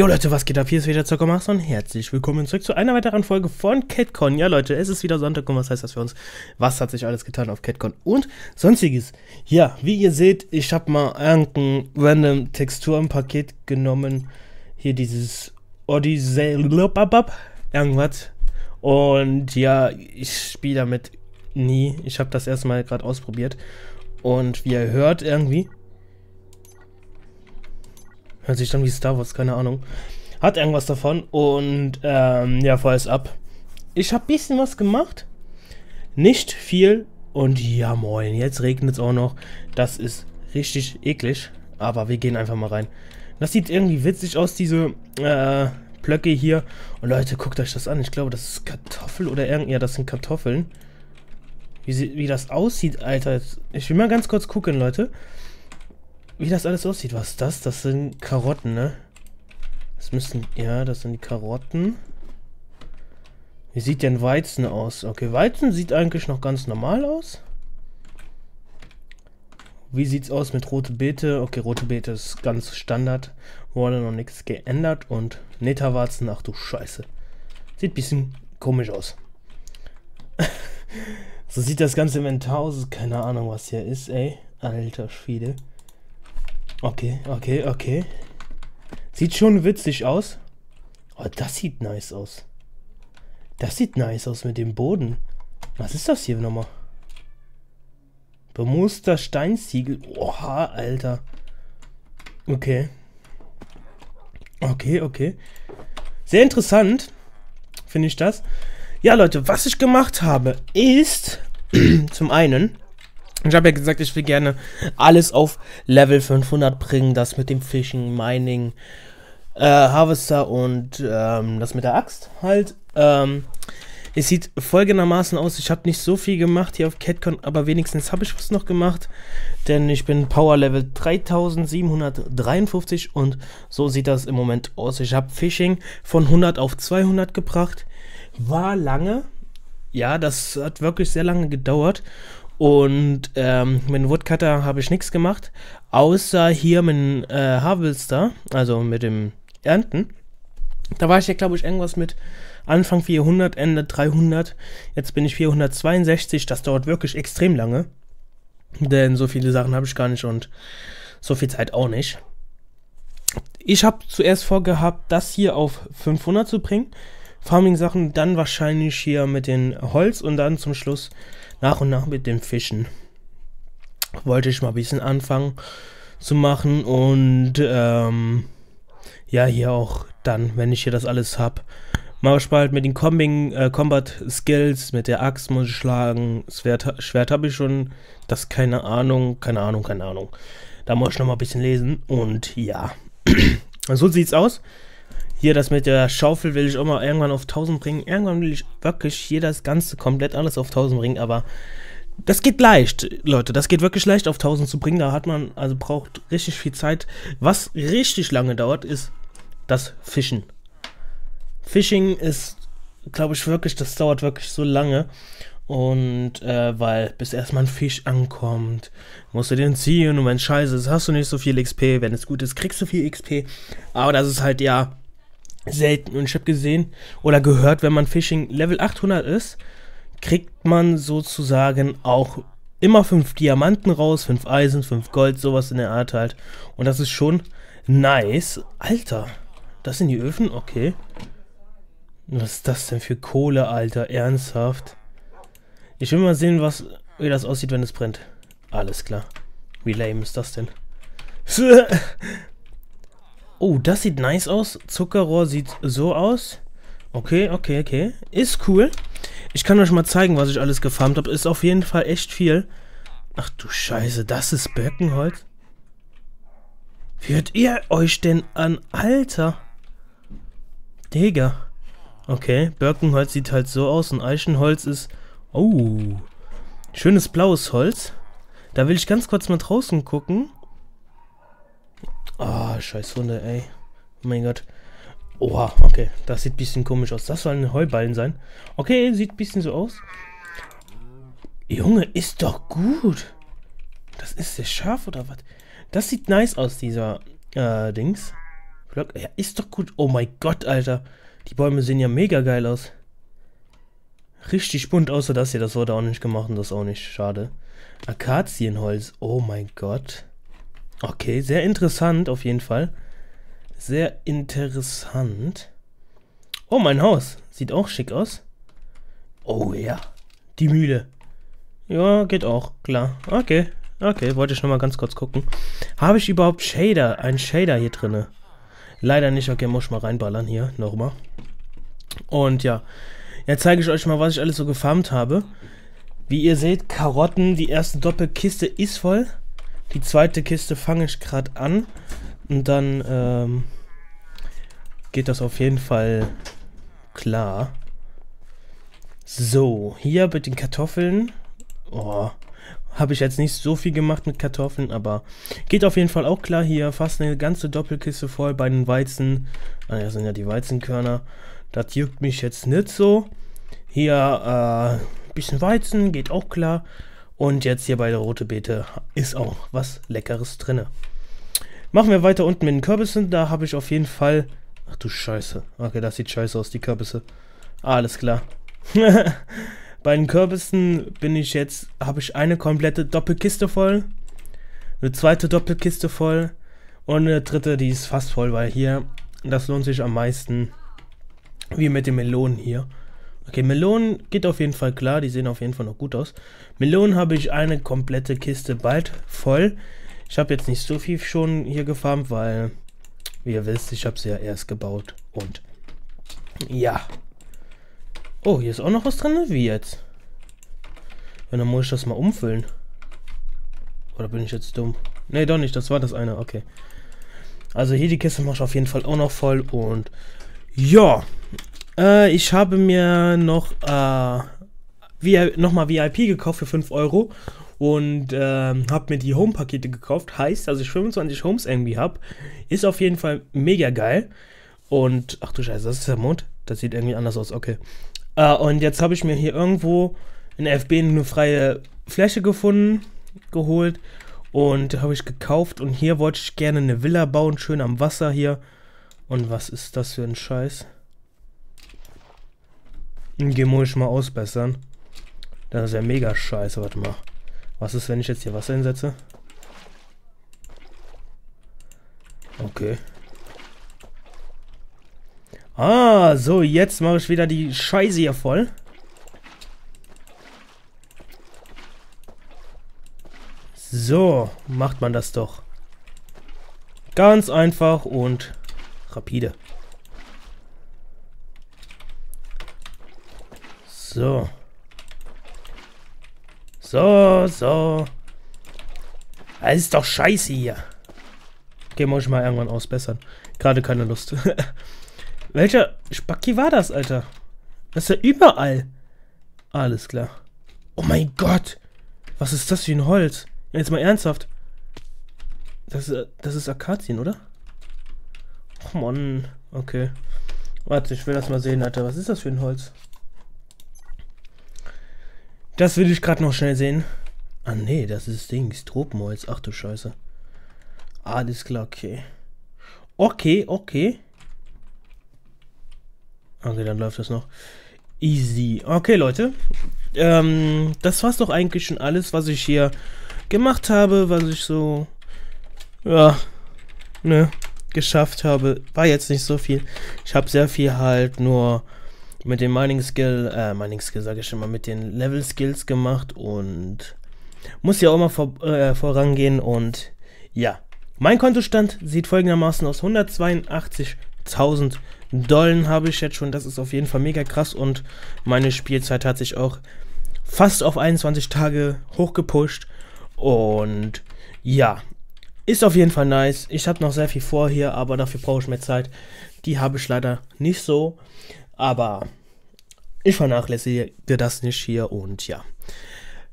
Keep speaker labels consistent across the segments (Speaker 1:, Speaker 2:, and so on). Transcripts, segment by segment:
Speaker 1: Jo Leute, was geht ab? Hier ist wieder Zockermax und herzlich willkommen zurück zu einer weiteren Folge von CatCon. Ja Leute, es ist wieder Sonntag und was heißt das für uns? Was hat sich alles getan auf CatCon und sonstiges? Ja, wie ihr seht, ich habe mal irgendein random Texturenpaket genommen. Hier dieses Odyssey, irgendwas. Und ja, ich spiele damit nie. Ich habe das erstmal gerade ausprobiert. Und wie ihr hört irgendwie, Hört sich dann wie Star Wars, keine Ahnung. Hat irgendwas davon und ähm, ja, vorerst ab. Ich habe bisschen was gemacht. Nicht viel. Und ja, moin, jetzt regnet es auch noch. Das ist richtig eklig. Aber wir gehen einfach mal rein. Das sieht irgendwie witzig aus, diese äh, Blöcke hier. Und Leute, guckt euch das an. Ich glaube, das ist Kartoffel oder irgendwie. Ja, das sind Kartoffeln. Wie, sie, wie das aussieht, Alter. Ich will mal ganz kurz gucken, Leute wie das alles aussieht. Was ist das? Das sind Karotten, ne? Das müssen, ja, das sind die Karotten. Wie sieht denn Weizen aus? Okay, Weizen sieht eigentlich noch ganz normal aus. Wie sieht's aus mit rote Beete? Okay, rote Beete ist ganz Standard. Wurde noch nichts geändert. Und Netawarzen, ach du Scheiße. Sieht ein bisschen komisch aus. so sieht das ganze Inventar aus. Keine Ahnung, was hier ist, ey. Alter Schwede. Okay, okay, okay. Sieht schon witzig aus. Oh, das sieht nice aus. Das sieht nice aus mit dem Boden. Was ist das hier nochmal? Bemuster Steinziegel. Oha, Alter. Okay. Okay, okay. Sehr interessant, finde ich das. Ja, Leute, was ich gemacht habe, ist zum einen ich habe ja gesagt, ich will gerne alles auf Level 500 bringen. Das mit dem Fishing, Mining, äh, Harvester und ähm, das mit der Axt halt. Ähm, es sieht folgendermaßen aus. Ich habe nicht so viel gemacht hier auf CatCon, aber wenigstens habe ich was noch gemacht. Denn ich bin Power Level 3753 und so sieht das im Moment aus. Ich habe Fishing von 100 auf 200 gebracht. War lange. Ja, das hat wirklich sehr lange gedauert. Und ähm, mit dem Woodcutter habe ich nichts gemacht, außer hier mit dem äh, Harvester, also mit dem Ernten. Da war ich ja, glaube ich, irgendwas mit Anfang 400, Ende 300. Jetzt bin ich 462. Das dauert wirklich extrem lange. Denn so viele Sachen habe ich gar nicht und so viel Zeit auch nicht. Ich habe zuerst vorgehabt, das hier auf 500 zu bringen. Farming-Sachen, dann wahrscheinlich hier mit dem Holz und dann zum Schluss nach und nach mit dem Fischen wollte ich mal ein bisschen anfangen zu machen und ähm, ja, hier auch dann, wenn ich hier das alles habe, mal bald mit den Combing, äh, Combat Skills, mit der Axt muss ich schlagen, Schwert, Schwert habe ich schon, das keine Ahnung, keine Ahnung, keine Ahnung. Da muss ich noch mal ein bisschen lesen und ja, so sieht's aus. Hier, das mit der Schaufel will ich auch mal irgendwann auf 1000 bringen. Irgendwann will ich wirklich hier das Ganze komplett alles auf 1000 bringen, aber das geht leicht, Leute. Das geht wirklich leicht auf 1000 zu bringen. Da hat man, also braucht richtig viel Zeit. Was richtig lange dauert, ist das Fischen. Fishing ist, glaube ich, wirklich, das dauert wirklich so lange. Und äh, weil bis erstmal ein Fisch ankommt, musst du den ziehen und wenn scheiße ist, hast du nicht so viel XP. Wenn es gut ist, kriegst du viel XP. Aber das ist halt ja selten. Und ich habe gesehen oder gehört, wenn man Fishing Level 800 ist, kriegt man sozusagen auch immer 5 Diamanten raus, 5 Eisen, 5 Gold, sowas in der Art halt. Und das ist schon nice. Alter, das sind die Öfen? Okay. Was ist das denn für Kohle, Alter? Ernsthaft? Ich will mal sehen, was, wie das aussieht, wenn es brennt. Alles klar. Wie lame ist das denn? Oh, das sieht nice aus. Zuckerrohr sieht so aus. Okay, okay, okay. Ist cool. Ich kann euch mal zeigen, was ich alles gefarmt habe. Ist auf jeden Fall echt viel. Ach du Scheiße, das ist Birkenholz? Wie hört ihr euch denn an? Alter. Digga. Okay, Birkenholz sieht halt so aus und Eichenholz ist... Oh. Schönes blaues Holz. Da will ich ganz kurz mal draußen gucken. Scheiß Hunde, ey. Oh mein Gott. Oha, okay. Das sieht ein bisschen komisch aus. Das soll ein Heuballen sein. Okay, sieht ein bisschen so aus. Junge, ist doch gut. Das ist der Schaf oder was? Das sieht nice aus, dieser äh, Dings. Block. Ja, ist doch gut. Oh mein Gott, Alter. Die Bäume sehen ja mega geil aus. Richtig bunt, außer das hier. Das wurde auch nicht gemacht und das auch nicht. Schade. Akazienholz. Oh mein Gott. Okay, sehr interessant auf jeden Fall. Sehr interessant. Oh, mein Haus. Sieht auch schick aus. Oh ja. Die Mühle. Ja, geht auch. Klar. Okay. Okay, wollte ich nochmal ganz kurz gucken. Habe ich überhaupt Shader? Ein Shader hier drinne? Leider nicht. Okay, muss ich mal reinballern hier. Nochmal. Und ja. Jetzt zeige ich euch mal, was ich alles so gefarmt habe. Wie ihr seht, Karotten. Die erste Doppelkiste ist voll. Die zweite Kiste fange ich gerade an. Und dann ähm, geht das auf jeden Fall klar. So, hier mit den Kartoffeln. Oh, habe ich jetzt nicht so viel gemacht mit Kartoffeln, aber geht auf jeden Fall auch klar hier. Fast eine ganze Doppelkiste voll bei den Weizen. Ah, ja, sind ja die Weizenkörner. Das juckt mich jetzt nicht so. Hier äh, bisschen Weizen, geht auch klar. Und jetzt hier bei der rote Beete ist auch was Leckeres drin. Machen wir weiter unten mit den Kürbissen. Da habe ich auf jeden Fall... Ach du Scheiße. Okay, das sieht scheiße aus, die Kürbisse. alles klar. bei den Kürbissen bin ich jetzt... Habe ich eine komplette Doppelkiste voll. Eine zweite Doppelkiste voll. Und eine dritte, die ist fast voll, weil hier... Das lohnt sich am meisten. Wie mit den Melonen hier. Okay, Melonen geht auf jeden Fall klar, die sehen auf jeden Fall noch gut aus. Melonen habe ich eine komplette Kiste bald voll. Ich habe jetzt nicht so viel schon hier gefarmt, weil, wie ihr wisst, ich habe sie ja erst gebaut. Und ja. Oh, hier ist auch noch was drin? Wie jetzt? Ja, dann muss ich das mal umfüllen. Oder bin ich jetzt dumm? Ne, doch nicht, das war das eine, okay. Also hier die Kiste mache ich auf jeden Fall auch noch voll und ja, äh, ich habe mir noch äh, nochmal VIP gekauft für 5 Euro und äh, habe mir die Home-Pakete gekauft. Heißt, dass ich 25 Homes irgendwie habe. Ist auf jeden Fall mega geil. Und, ach du Scheiße, das ist der Mond. Das sieht irgendwie anders aus, okay. Äh, und jetzt habe ich mir hier irgendwo in FB eine freie Fläche gefunden, geholt. Und habe ich gekauft. Und hier wollte ich gerne eine Villa bauen, schön am Wasser hier. Und was ist das für ein Scheiß? Geh muss ich mal ausbessern. Das ist ja mega scheiße. Warte mal. Was ist, wenn ich jetzt hier Wasser hinsetze? Okay. Ah, so, jetzt mache ich wieder die Scheiße hier voll. So, macht man das doch. Ganz einfach und rapide. So. So, so. Das ist doch scheiße hier. Okay, muss ich mal irgendwann ausbessern. Gerade keine Lust. Welcher Spacki war das, Alter? Das ist ja überall. Alles klar. Oh mein Gott. Was ist das für ein Holz? Jetzt mal ernsthaft. Das ist, das ist Akazien, oder? Oh Mann. Okay. Warte, ich will das mal sehen, Alter. Was ist das für ein Holz? Das will ich gerade noch schnell sehen. Ah, nee, das ist Dings. Tropenholz. Ach du Scheiße. Alles klar, okay. Okay, okay. Okay, dann läuft das noch. Easy. Okay, Leute. Ähm, das war's doch eigentlich schon alles, was ich hier gemacht habe, was ich so, ja, ne, geschafft habe. War jetzt nicht so viel. Ich habe sehr viel halt nur mit dem Mining Skill, äh, Mining Skill sage ich schon mal, mit den Level Skills gemacht und muss ja auch mal vor, äh, vorangehen und ja. Mein Kontostand sieht folgendermaßen aus: 182.000 Dollen habe ich jetzt schon. Das ist auf jeden Fall mega krass und meine Spielzeit hat sich auch fast auf 21 Tage hochgepusht. Und ja, ist auf jeden Fall nice. Ich habe noch sehr viel vor hier, aber dafür brauche ich mehr Zeit. Die habe ich leider nicht so. Aber ich vernachlässige das nicht hier und ja.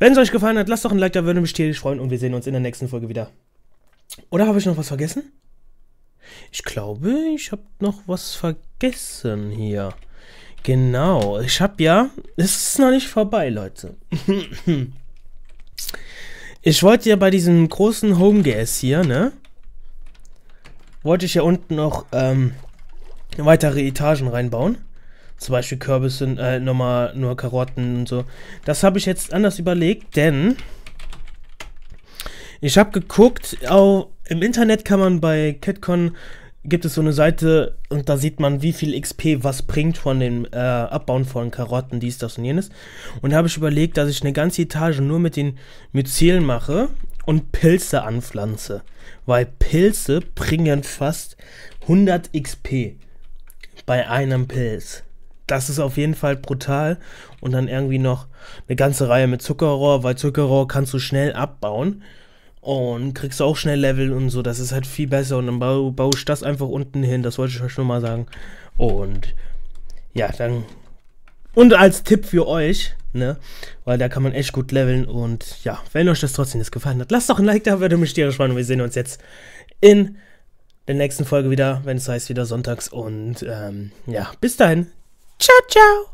Speaker 1: Wenn es euch gefallen hat, lasst doch ein Like da, würde mich tierisch freuen und wir sehen uns in der nächsten Folge wieder. Oder habe ich noch was vergessen? Ich glaube, ich habe noch was vergessen hier. Genau, ich habe ja, es ist noch nicht vorbei, Leute. ich wollte ja bei diesem großen Home Gas hier, ne? wollte ich ja unten noch ähm, weitere Etagen reinbauen. Zum Beispiel Kürbisse, äh, nochmal nur Karotten und so. Das habe ich jetzt anders überlegt, denn ich habe geguckt, auch im Internet kann man bei CatCon gibt es so eine Seite und da sieht man, wie viel XP was bringt von dem äh, Abbauen von Karotten, dies, das und jenes. Und da habe ich überlegt, dass ich eine ganze Etage nur mit den Myzelen mache und Pilze anpflanze. Weil Pilze bringen fast 100 XP bei einem Pilz. Das ist auf jeden Fall brutal. Und dann irgendwie noch eine ganze Reihe mit Zuckerrohr, weil Zuckerrohr kannst du schnell abbauen. Und kriegst du auch schnell Level und so. Das ist halt viel besser. Und dann bau, baue ich das einfach unten hin. Das wollte ich euch schon mal sagen. Und ja, dann. Und als Tipp für euch, ne? Weil da kann man echt gut leveln. Und ja, wenn euch das trotzdem jetzt gefallen hat, lasst doch ein Like da, würde mich tierisch freuen. Und wir sehen uns jetzt in der nächsten Folge wieder, wenn es heißt wieder sonntags. Und ähm, ja, bis dahin. Ciao, ciao.